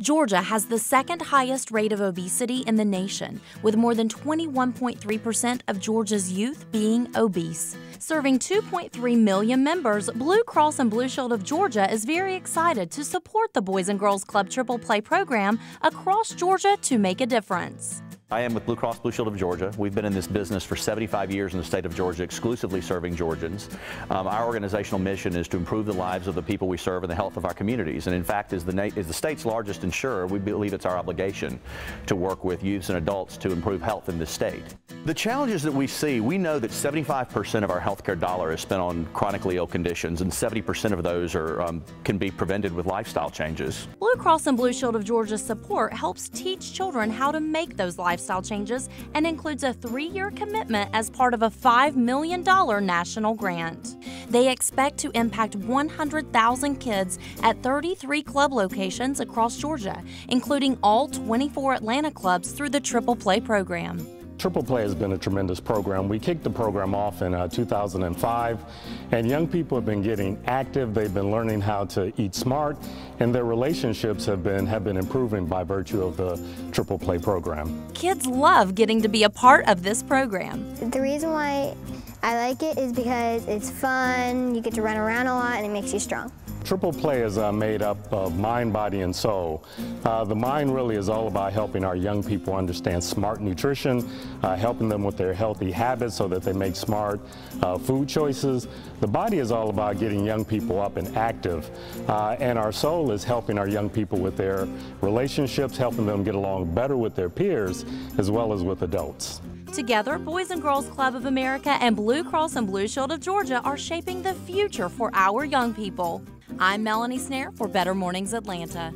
Georgia has the second highest rate of obesity in the nation, with more than 21.3% of Georgia's youth being obese. Serving 2.3 million members, Blue Cross and Blue Shield of Georgia is very excited to support the Boys and Girls Club Triple Play program across Georgia to make a difference. I am with Blue Cross Blue Shield of Georgia. We've been in this business for 75 years in the state of Georgia, exclusively serving Georgians. Um, our organizational mission is to improve the lives of the people we serve and the health of our communities. And in fact, as the, as the state's largest insurer, we believe it's our obligation to work with youths and adults to improve health in this state. The challenges that we see, we know that 75% of our healthcare dollar is spent on chronically ill conditions, and 70% of those are, um, can be prevented with lifestyle changes. Blue Cross and Blue Shield of Georgia's support helps teach children how to make those lifestyle changes and includes a three year commitment as part of a $5 million national grant. They expect to impact 100,000 kids at 33 club locations across Georgia, including all 24 Atlanta clubs through the Triple Play program. Triple Play has been a tremendous program. We kicked the program off in uh, 2005, and young people have been getting active. They've been learning how to eat smart, and their relationships have been have been improving by virtue of the Triple Play program. Kids love getting to be a part of this program. The reason why I like it is because it's fun, you get to run around a lot, and it makes you strong. Triple Play is made up of mind, body, and soul. Uh, the mind really is all about helping our young people understand smart nutrition, uh, helping them with their healthy habits so that they make smart uh, food choices. The body is all about getting young people up and active. Uh, and our soul is helping our young people with their relationships, helping them get along better with their peers as well as with adults. Together, Boys and Girls Club of America and Blue Cross and Blue Shield of Georgia are shaping the future for our young people. I'm Melanie Snare for Better Mornings Atlanta.